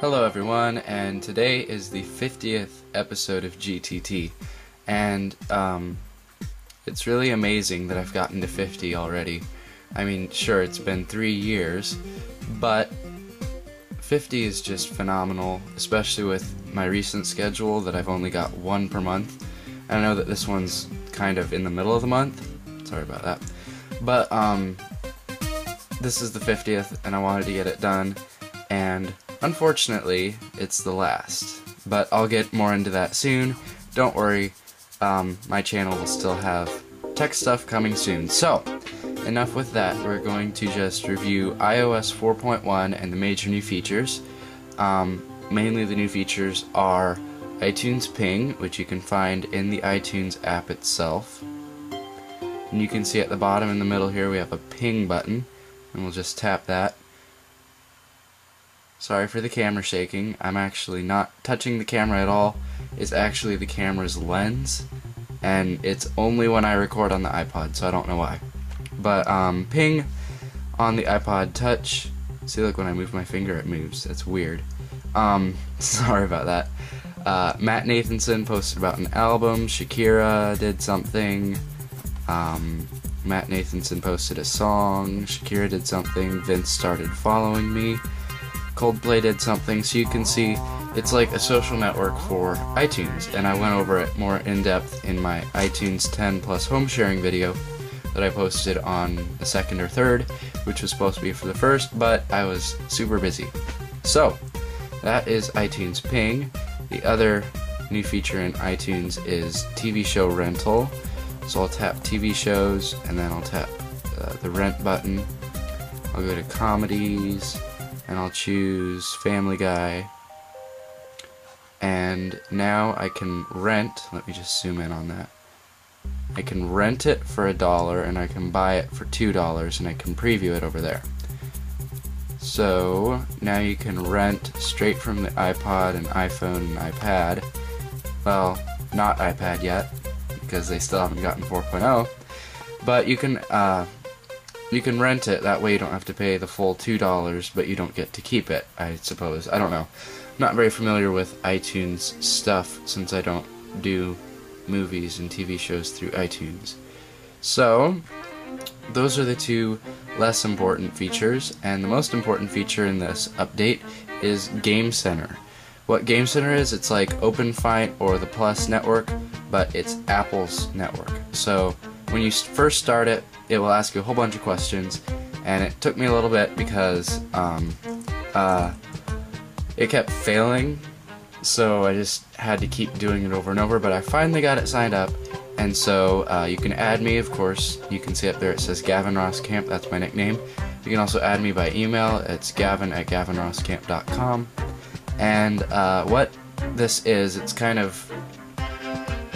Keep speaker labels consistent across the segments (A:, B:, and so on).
A: Hello everyone, and today is the 50th episode of GTT, and um, it's really amazing that I've gotten to 50 already. I mean, sure, it's been three years, but 50 is just phenomenal, especially with my recent schedule that I've only got one per month. I know that this one's kind of in the middle of the month. Sorry about that. But um, this is the 50th, and I wanted to get it done, and unfortunately, it's the last. But I'll get more into that soon. Don't worry, um, my channel will still have tech stuff coming soon. So, enough with that. We're going to just review iOS 4.1 and the major new features. Um, mainly the new features are iTunes Ping, which you can find in the iTunes app itself. And you can see at the bottom in the middle here we have a ping button, and we'll just tap that. Sorry for the camera shaking. I'm actually not touching the camera at all. It's actually the camera's lens, and it's only when I record on the iPod, so I don't know why. But um, ping on the iPod Touch. See, like when I move my finger, it moves. That's weird. Um, sorry about that. Uh, Matt Nathanson posted about an album. Shakira did something. Um, Matt Nathanson posted a song. Shakira did something. Vince started following me. Coldplay did something. So you can see it's like a social network for iTunes. And I went over it more in depth in my iTunes 10 plus home sharing video that I posted on the second or third, which was supposed to be for the first, but I was super busy. So, that is iTunes Ping. The other new feature in iTunes is TV show rental. So I'll tap TV shows and then I'll tap uh, the rent button. I'll go to comedies and I'll choose Family Guy. And now I can rent, let me just zoom in on that. I can rent it for a dollar and I can buy it for two dollars and I can preview it over there. So now you can rent straight from the iPod and iPhone and iPad. Well, not iPad yet because they still haven't gotten 4.0. But you can uh, you can rent it. That way you don't have to pay the full two dollars, but you don't get to keep it. I suppose. I don't know. I'm not very familiar with iTunes stuff since I don't do movies and TV shows through iTunes. So, those are the two less important features, and the most important feature in this update is Game Center. What Game Center is, it's like OpenFeint or the Plus network, but it's Apple's network. So, when you first start it, it will ask you a whole bunch of questions, and it took me a little bit because um, uh, it kept failing so I just had to keep doing it over and over, but I finally got it signed up, and so uh, you can add me, of course. You can see up there it says Gavin Roskamp, that's my nickname. You can also add me by email, it's gavin at gavinroskamp.com. And uh, what this is, it's kind of,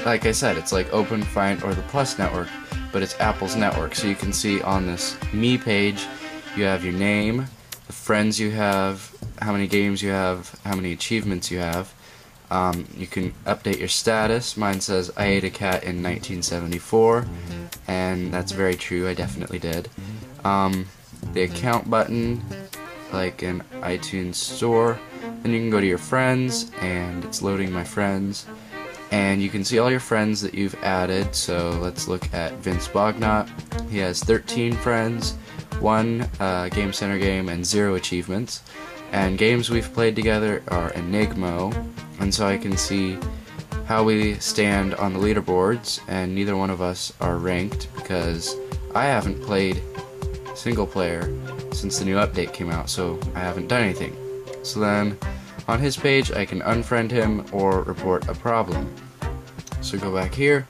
A: like I said, it's like OpenFeint or the Plus network, but it's Apple's network. So you can see on this Me page, you have your name, the friends you have, how many games you have, how many achievements you have. Um, you can update your status. Mine says I ate a cat in 1974, and that's very true. I definitely did. Um, the account button, like an iTunes Store. Then you can go to your friends, and it's loading my friends. And you can see all your friends that you've added. So let's look at Vince Bognot. He has 13 friends, one uh, Game Center game, and zero achievements. And games we've played together are Enigmo, and so I can see how we stand on the leaderboards, and neither one of us are ranked because I haven't played single player since the new update came out, so I haven't done anything. So then, on his page, I can unfriend him or report a problem. So go back here,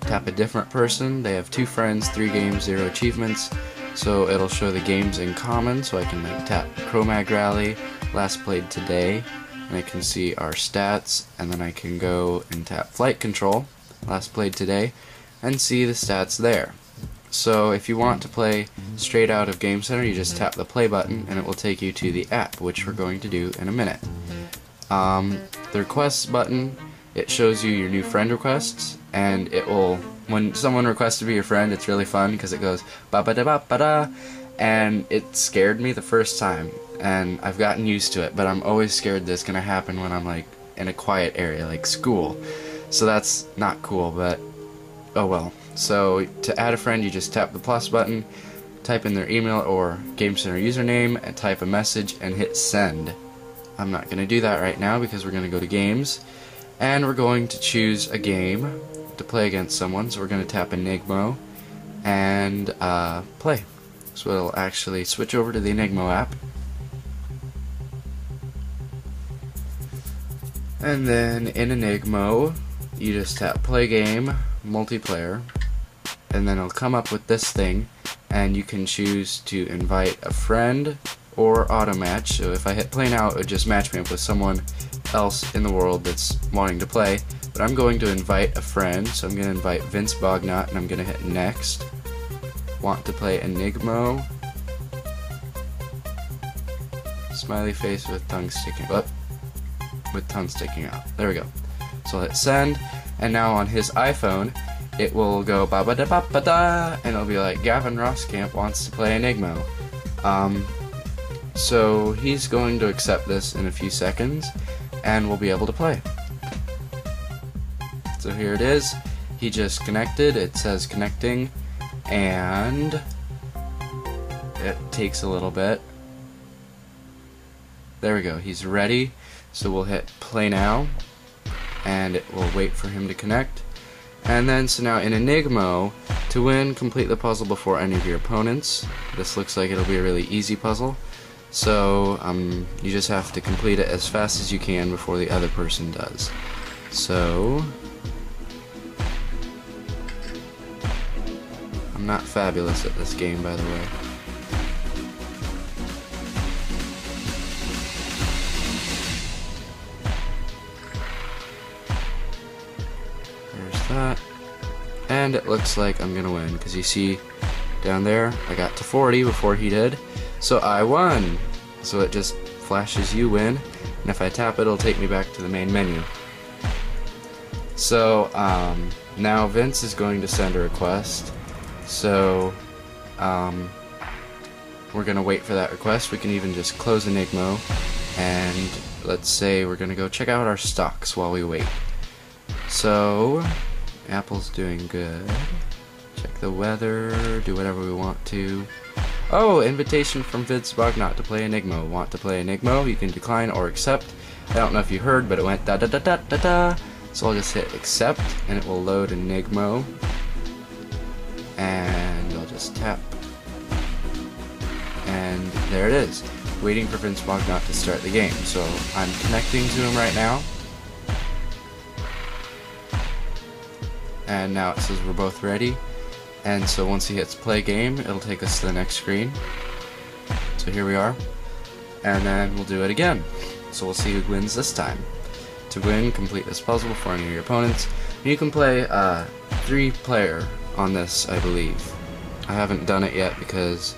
A: tap a different person, they have two friends, three games, zero achievements, so it'll show the games in common, so I can like tap Cro-Mag Rally, last played today, and I can see our stats, and then I can go and tap Flight Control, last played today, and see the stats there. So if you want to play straight out of Game Center, you just tap the play button, and it will take you to the app, which we're going to do in a minute. Um, the requests button, it shows you your new friend requests, and it will when someone requests to be your friend, it's really fun because it goes ba ba da ba ba da, and it scared me the first time. and I've gotten used to it, but I'm always scared that's gonna happen when I'm like in a quiet area like school. So that's not cool, but oh well. So to add a friend, you just tap the plus button, type in their email or Game Center username, and type a message and hit send. I'm not gonna do that right now because we're gonna go to games, and we're going to choose a game to play against someone. So we're gonna tap Enigmo and uh, play. So it'll actually switch over to the Enigmo app. And then in Enigmo, you just tap play game, multiplayer, and then it'll come up with this thing, and you can choose to invite a friend or auto match. So if I hit play now, it would just match me up with someone else in the world that's wanting to play. But I'm going to invite a friend, so I'm going to invite Vince Bognot, and I'm going to hit next. Want to play Enigmo. Smiley face with tongue sticking up with tongue sticking out. There we go. So I'll hit send, and now on his iPhone, it will go ba ba da ba ba da, and it'll be like Gavin Roskamp wants to play Enigmo. Um, so he's going to accept this in a few seconds, and we'll be able to play. So here it is. He just connected. It says connecting, and it takes a little bit. There we go. He's ready. So we'll hit play now, and it will wait for him to connect. And then, so now in Enigmo, to win, complete the puzzle before any of your opponents. This looks like it'll be a really easy puzzle. So, um, you just have to complete it as fast as you can before the other person does. So, I'm not fabulous at this game, by the way. There's that. And it looks like I'm gonna win, because you see down there, I got to 40 before he did. So I won! So it just flashes you win, and if I tap it, it'll take me back to the main menu. So, um, now Vince is going to send a request. So, um, we're gonna wait for that request. We can even just close Enigmo, and let's say we're gonna go check out our stocks while we wait. So, Apple's doing good. Check the weather, do whatever we want to. Oh, invitation from Vince Bognot to play Enigmo. Want to play Enigmo? You can decline or accept. I don't know if you heard, but it went da da da da da da. So I'll just hit accept, and it will load Enigmo. And I'll just tap. And there it is. Waiting for Vince Bognot to start the game. So I'm connecting to him right now. and now it says we're both ready and so once he hits play game it'll take us to the next screen. So here we are. And then we'll do it again. So we'll see who wins this time. To win complete this puzzle before any of your opponents. You can play uh, three player on this I believe. I haven't done it yet because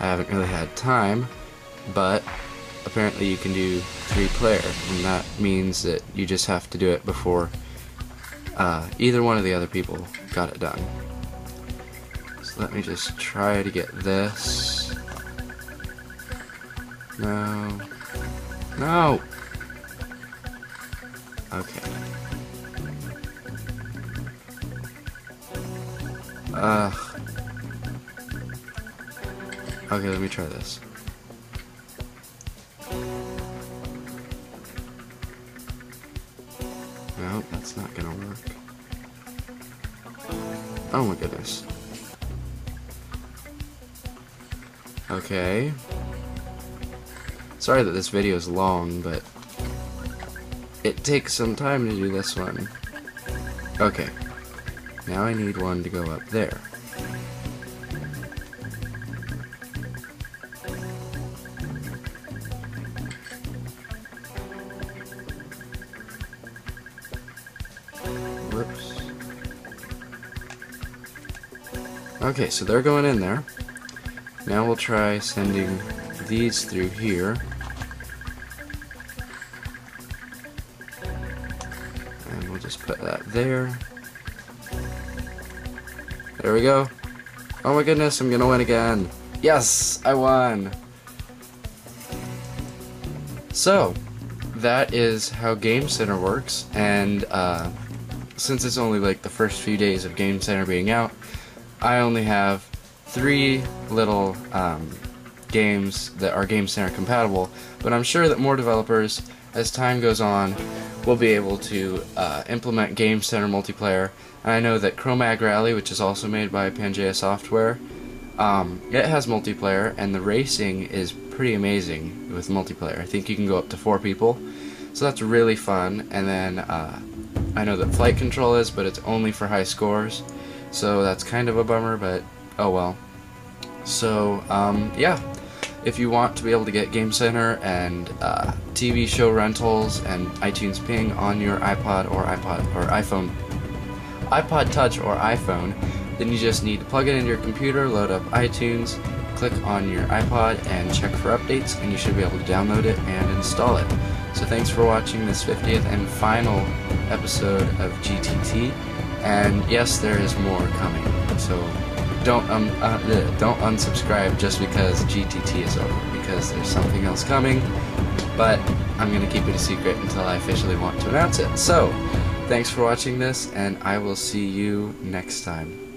A: I haven't really had time but apparently you can do three player and that means that you just have to do it before uh, either one of the other people got it done. Let me just try to get this. No. No! Okay. Ugh. Okay, let me try this. Okay. Sorry that this video is long, but it takes some time to do this one. Okay. Now I need one to go up there. Okay, so they're going in there. Now we'll try sending these through here. And we'll just put that there. There we go. Oh my goodness, I'm gonna win again. Yes, I won. So, that is how Game Center works, and uh, since it's only like the first few days of Game Center being out, I only have three little um, games that are Game Center compatible, but I'm sure that more developers, as time goes on, will be able to uh, implement Game Center multiplayer. And I know that Cro-Mag Rally, which is also made by Pangea Software, um, it has multiplayer, and the racing is pretty amazing with multiplayer. I think you can go up to four people, so that's really fun. And then uh, I know that Flight Control is, but it's only for high scores, so that's kind of a bummer, but oh well. So, um, yeah, if you want to be able to get Game Center and uh, TV show rentals and iTunes Ping on your iPod or iPod or iPhone, iPod Touch or iPhone, then you just need to plug it into your computer, load up iTunes, click on your iPod, and check for updates, and you should be able to download it and install it. So thanks for watching this 50th and final episode of GTT, and yes, there is more coming. So don't um uh, don't unsubscribe just because GTT is over because there's something else coming. But I'm gonna keep it a secret until I officially want to announce it. So thanks for watching this, and I will see you next time.